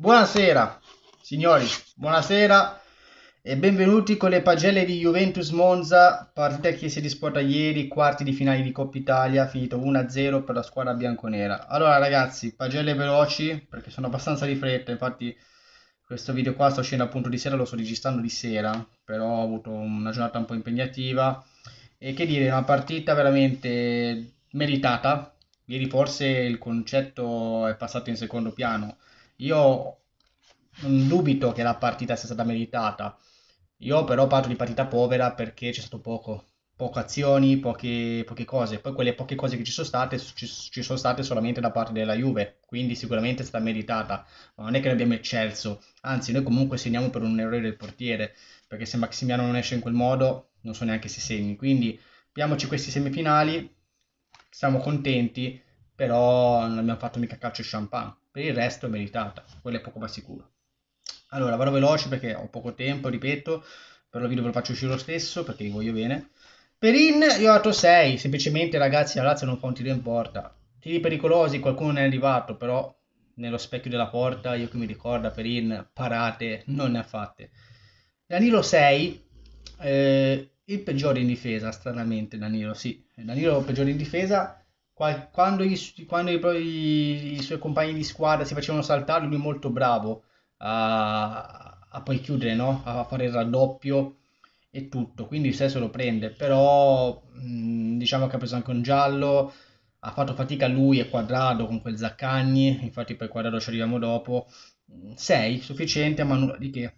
Buonasera, signori, buonasera e benvenuti con le pagelle di Juventus Monza, partita che si è disputata ieri, quarti di finale di Coppa Italia, finito 1-0 per la squadra bianconera. Allora ragazzi, pagelle veloci perché sono abbastanza di fretta, infatti questo video qua sto uscendo appunto di sera, lo sto registrando di sera, però ho avuto una giornata un po' impegnativa e che dire, una partita veramente meritata. Ieri forse il concetto è passato in secondo piano io non dubito che la partita sia stata meritata. Io però parlo di partita povera perché c'è stato poco, poche azioni, poche, poche cose. Poi quelle poche cose che ci sono state, ci, ci, sono state solamente da parte della Juve, quindi sicuramente è stata meritata. Ma non è che noi abbiamo eccelso, anzi noi comunque segniamo per un errore del portiere, perché se Maximiano non esce in quel modo non so neanche se segni. Quindi abbiamoci questi semifinali, siamo contenti, però non abbiamo fatto mica calcio e champagne. Per il resto è meritata, quello è poco ma sicuro. Allora, vado veloce perché ho poco tempo, ripeto, però il video ve lo faccio uscire lo stesso perché vi voglio bene. Perin, io ho dato 6, semplicemente ragazzi la Lazio non fa un tiro in porta. Tiri pericolosi, qualcuno ne è arrivato, però nello specchio della porta, io che mi ricorda, Perin, parate, non ne ha fatte. Danilo 6, eh, il peggiore in difesa, stranamente Danilo, sì. Danilo peggiore in difesa, quando, i, quando i, i, suoi compagni di squadra si facevano saltare, lui è molto bravo a, a poi chiudere, no? a fare il raddoppio e tutto, quindi se lo prende, però mh, diciamo che ha preso anche un giallo, ha fatto fatica lui e Quadrado con quel Zaccagni, infatti poi Quadrado ci arriviamo dopo, 6, sufficiente, ma nulla di che.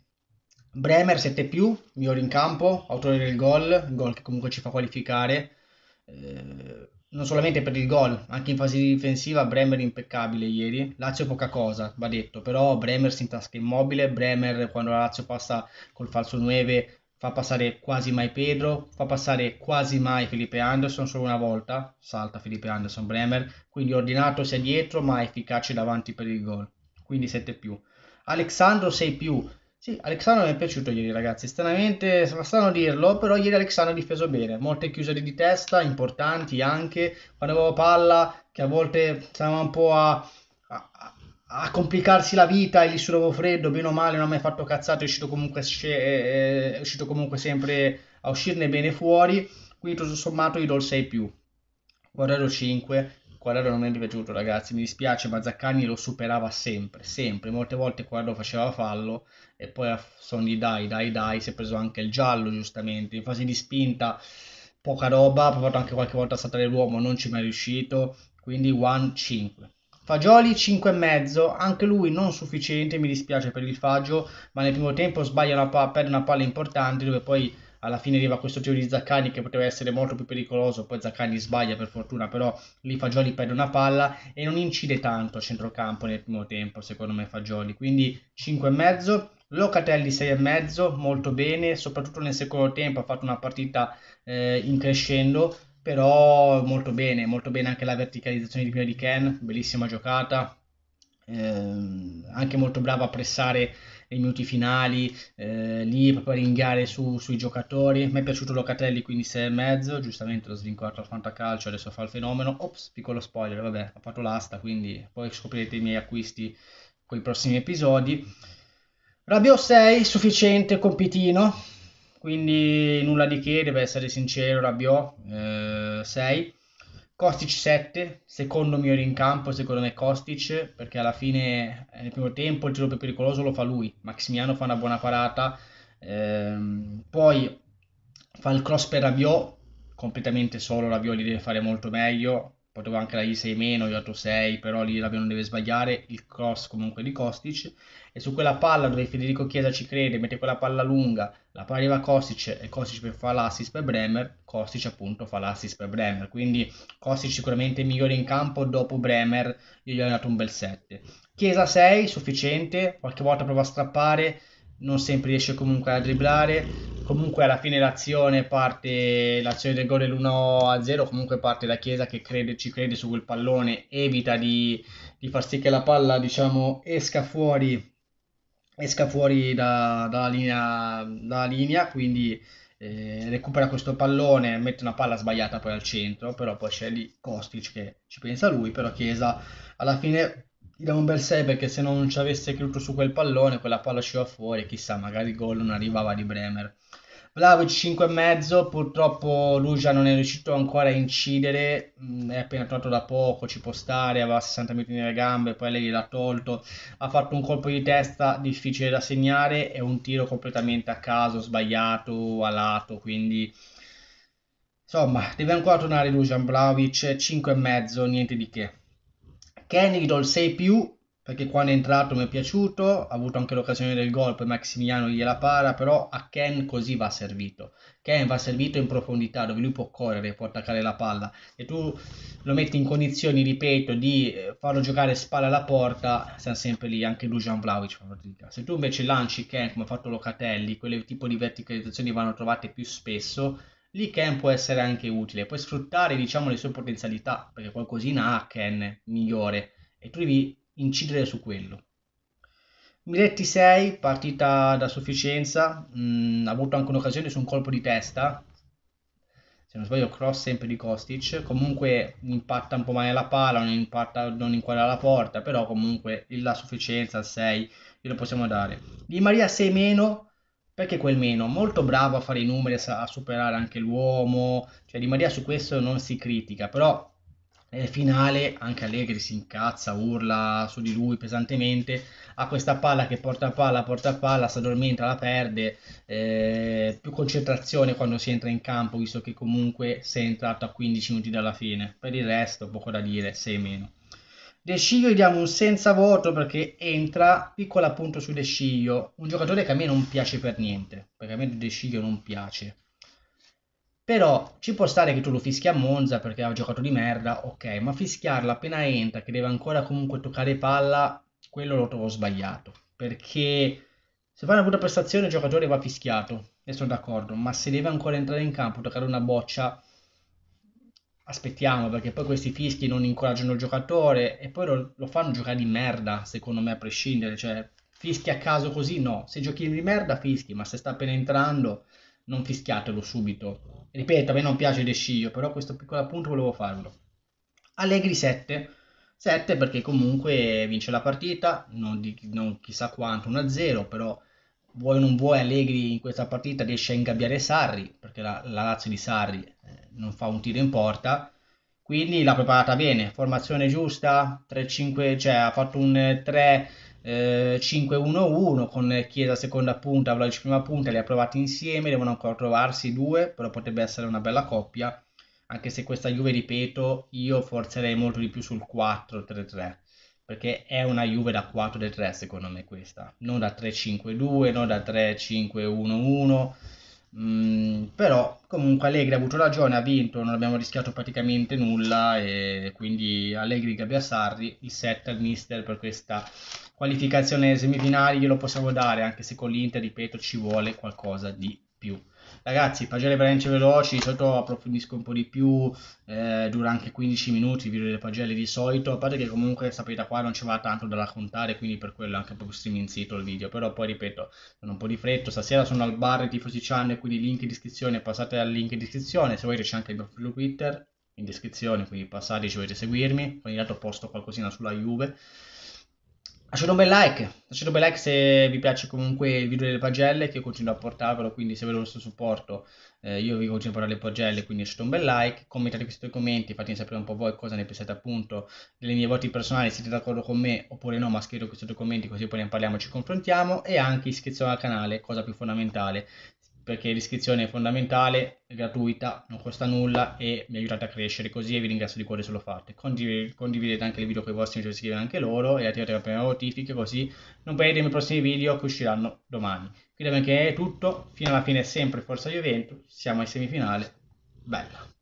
Bremer 7 più, migliore in campo, autore del gol, il gol che comunque ci fa qualificare. Eh, non solamente per il gol, anche in fase difensiva Bremer impeccabile ieri. Lazio poca cosa, va detto, però Bremer si intasca immobile, Bremer quando la Lazio passa col falso 9 fa passare quasi mai Pedro, fa passare quasi mai Felipe Anderson, solo una volta salta Felipe Anderson Bremer, quindi ordinato sia dietro ma efficace davanti per il gol, quindi 7 più. Alexandro 6 più, sì, Alexandro mi è piaciuto ieri, ragazzi. Stranamente, strano dirlo, però ieri Alexandro ha difeso bene. Molte chiusure di testa, importanti anche. Quando avevo palla, che a volte stavamo un po' a, a, a complicarsi la vita e gli suonavo freddo, bene o male, non ha mai fatto cazzate, è uscito comunque, è uscito comunque sempre a uscirne bene fuori. Quindi tutto sommato gli do il 6 più. Guardato 5, Quadrado non mi è piaciuto ragazzi, mi dispiace ma Zaccagni lo superava sempre, sempre, molte volte Quadrado faceva fallo e poi a son di dai, dai, dai, si è preso anche il giallo giustamente, in fase di spinta poca roba, ha provato anche qualche volta a saltare l'uomo, non ci è mai riuscito, quindi 1-5. Fagioli 5,5, anche lui non sufficiente, mi dispiace per il Fagio, ma nel primo tempo sbaglia una palla, perde una palla importante dove poi alla fine arriva questo tiro di Zaccani che poteva essere molto più pericoloso, poi Zaccani sbaglia per fortuna, però lì Fagioli perde una palla e non incide tanto a centrocampo nel primo tempo, secondo me Fagioli, quindi 5,5. Locatelli 6,5, molto bene, soprattutto nel secondo tempo ha fatto una partita eh, in crescendo, però molto bene, molto bene anche la verticalizzazione di prima di Ken, bellissima giocata, eh, anche molto bravo a pressare nei minuti finali, eh, lì proprio a ringhiare su, sui giocatori. Mi è piaciuto Locatelli, quindi 6,5, giustamente l'ho svincolato al fantacalcio, adesso fa il fenomeno. Ops, piccolo spoiler, vabbè, ho fatto l'asta, quindi poi scoprirete i miei acquisti con i prossimi episodi. Rabiot 6, sufficiente, compitino, quindi nulla di che, deve essere sincero, Rabiot eh, 6. Kostic 7, secondo migliore in campo, secondo me Kostic, perché alla fine eh, nel primo tempo il tiro più pericoloso lo fa lui, Maximiano fa una buona parata, ehm, poi fa il cross per Rabiot, completamente solo Rabiot li deve fare molto meglio, potevo anche dargli 6 meno, io 8 6, però lì non deve sbagliare, il cross comunque di Kostic, e su quella palla dove Federico Chiesa ci crede, mette quella palla lunga, la palla arriva a Kostic e Kostic fa l'assist per Bremer, Kostic appunto fa l'assist per Bremer, quindi Kostic sicuramente migliore in campo dopo Bremer, io gli ho dato un bel 7. Chiesa 6, sufficiente, qualche volta prova a strappare, non sempre riesce comunque a dribblare, comunque alla fine l'azione parte, l'azione del gol dell'1-0 comunque parte da Chiesa che crede, ci crede su quel pallone, evita di, di far sì che la palla diciamo esca fuori esca fuori da, dalla, linea, dalla linea, quindi eh, recupera questo pallone, mette una palla sbagliata poi al centro, però poi c'è lì Kostic che ci pensa lui, però Chiesa alla fine gli dà un bel 6 perché se non ci avesse creduto su quel pallone, quella palla usciva fuori, chissà, magari il gol non arrivava di Bremer. Vlaovic 5,5, purtroppo Luja non è riuscito ancora a incidere, mm, è appena tornato da poco, ci può stare, aveva 60 minuti nelle gambe, poi lei l'ha tolto, ha fatto un colpo di testa difficile da segnare e un tiro completamente a caso, sbagliato, a lato, quindi insomma deve ancora tornare Lujan Vlaovic, 5,5, niente di che. Kenny do il 6 più, perché quando è entrato mi è piaciuto, ha avuto anche l'occasione del gol, poi Maximiliano gliela para, però a Ken così va servito. Ken va servito in profondità, dove lui può correre, può attaccare la palla, e tu lo metti in condizioni, ripeto, di eh, farlo giocare spalla alla porta, siamo sempre lì, anche Dujan Vlaovic fa fatica. Se tu invece lanci Ken, come ha fatto Locatelli, quel tipo di verticalizzazioni vanno trovate più spesso, lì Ken può essere anche utile, puoi sfruttare diciamo le sue potenzialità, perché qualcosina ha Ken migliore, e tu devi incidere su quello. Miretti 6, partita da sufficienza, mm, ha avuto anche un'occasione su un colpo di testa, se non sbaglio cross sempre di Kostic, comunque impatta un po' male la palla, non, impatta, non inquadra la porta, però comunque la sufficienza al 6 glielo possiamo dare. Di Maria 6 meno, perché quel meno? Molto bravo a fare i numeri, a superare anche l'uomo, cioè Di Maria su questo non si critica, però nel finale anche Allegri si incazza, urla su di lui pesantemente, ha questa palla che porta palla, porta palla, si addormenta, la perde, eh, più concentrazione quando si entra in campo, visto che comunque sei entrato a 15 minuti dalla fine, per il resto poco da dire, 6 meno. De Sciglio gli diamo un senza voto perché entra, piccolo appunto su De Sciglio, un giocatore che a me non piace per niente, perché a me De Sciglio non piace però ci può stare che tu lo fischi a Monza perché ha giocato di merda, ok, ma fischiarla appena entra, che deve ancora comunque toccare palla, quello lo trovo sbagliato. Perché se fa una brutta prestazione il giocatore va fischiato, e sono d'accordo, ma se deve ancora entrare in campo, toccare una boccia, aspettiamo perché poi questi fischi non incoraggiano il giocatore e poi lo, lo fanno giocare di merda, secondo me a prescindere, cioè fischi a caso così no, se giochi di merda fischi, ma se sta appena entrando non fischiatelo subito Ripeto, a me non piace De Sciglio, però questo piccolo appunto volevo farlo. Allegri 7. 7 perché comunque vince la partita, non, di, non chissà quanto, 1-0, però vuoi o non vuoi Allegri in questa partita riesce a ingabbiare Sarri, perché la, la Lazio di Sarri eh, non fa un tiro in porta, quindi l'ha preparata bene, formazione giusta, 3-5, cioè ha fatto un 3 eh, 5-1-1 con Chiesa seconda punta, Vlaovic prima punta, li ha provati insieme, devono ancora trovarsi due, però potrebbe essere una bella coppia, anche se questa Juve, ripeto, io forzerei molto di più sul 4-3-3, perché è una Juve da 4-3 secondo me questa, non da 3-5-2, non da 3-5-1-1, Mm, però comunque Allegri ha avuto ragione, ha vinto, non abbiamo rischiato praticamente nulla e quindi Allegri Gabbia Sarri, il set al mister per questa qualificazione ai semifinali glielo possiamo dare anche se con l'Inter, ripeto, ci vuole qualcosa di più. Ragazzi, pagelle veramente veloci, di solito approfondisco un po' di più, eh, dura anche 15 minuti il video delle pagelle di solito, a parte che comunque sapete qua non ci va tanto da raccontare, quindi per quello anche proprio sito il video, però poi ripeto, sono un po' di freddo, stasera sono al bar Tifosi Channel, quindi link in descrizione, passate al link in descrizione, se volete c'è anche il mio profilo Twitter in descrizione, quindi passate se volete seguirmi, ogni tanto posto qualcosina sulla Juve. Lasciate un bel like, lasciate un bel like se vi piace comunque il video delle pagelle che io continuo a portarvelo, quindi se avete il vostro supporto eh, io vi continuo a portare le pagelle, quindi lasciate un bel like, commentate questi i commenti, fatemi sapere un po' voi cosa ne pensate appunto delle mie voti personali, siete d'accordo con me oppure no, ma scrivete questi commenti così poi ne parliamo, ci confrontiamo e anche iscrizione al canale, cosa più fondamentale perché l'iscrizione è fondamentale, è gratuita, non costa nulla e mi aiutate a crescere così e vi ringrazio di cuore se lo fate. Condiv- condividete anche il video con i vostri amici, iscrivete anche loro e attivate le prime notifiche così non perdete i miei prossimi video che usciranno domani. Quindi anche è tutto, fino alla fine sempre Forza Juventus, siamo in semifinale, bella.